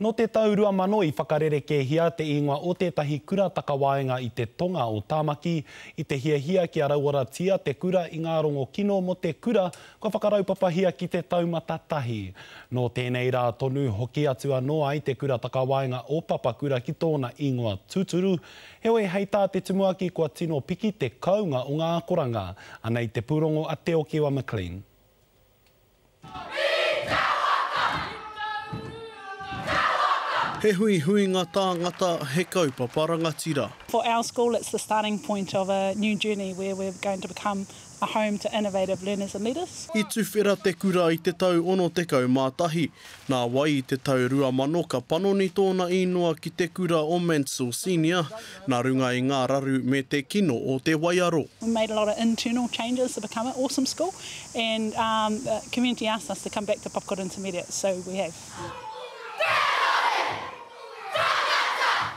Nō te tau 2000 i whakarerekēhia te ingoa o tētahi kura takawaenga i te tonga o Tāmaki, i te hiahia kia rauoratia te kura i ngā rongo kino mō te kura kua whakaraupapahia ki te taumata tahi. Nō tēnei rā tonu hoki atu anō ai te kura takawaenga o Papakura ki tōna ingoa tūturu, heoi hei tā te tumuaki kua tino piki te kounga o ngā akoranga. Anei te pūrongo a Te Okiwa McLean. He huihuinga tāngata, he kaupapa rangatira. For our school it's the starting point of a new journey where we're going to become a home to innovative learners and leaders. I tuwhera te kura i te tau 61, Nā wai i te tau 2000 ka panoni tōna īngoa ki Te Kura o Mansell Senior nā runga i ngā raru me te kino o te waiaro. We made a lot of internal changes to become an awesome school and um the community asked us to come back to Papakura Intermediate so we have.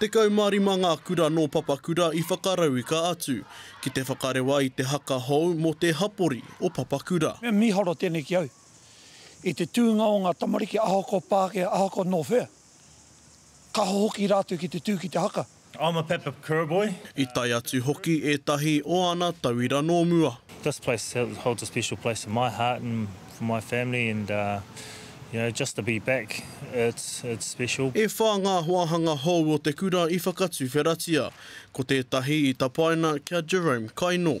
Tekau mā rima ngā kura nō Papakura i whakarauika atu ki te whakarewa i te haka hou mō te hapori o Papakura. Me mīharo tēnei ki au. I te tūnga o ngā tamariki ahoko Pākehā, ahoko nō whea, ka hoki rātou ki te tū ki te haka. I'm a Papa Kura boy. I tae atu hoki ētahi o ana tauira nō mua. This place holds a special place in my heart and for my family and you know just to be back it's it's special. E whā ngā wāhanga hou o te kura i whakatuwheratia, ko tētahi i tapaina kia Jerome Kaino.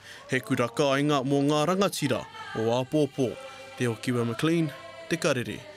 He kura kāinga mō ngā rangatira o āpōpō, Te Okiwa McLean, Te Karere.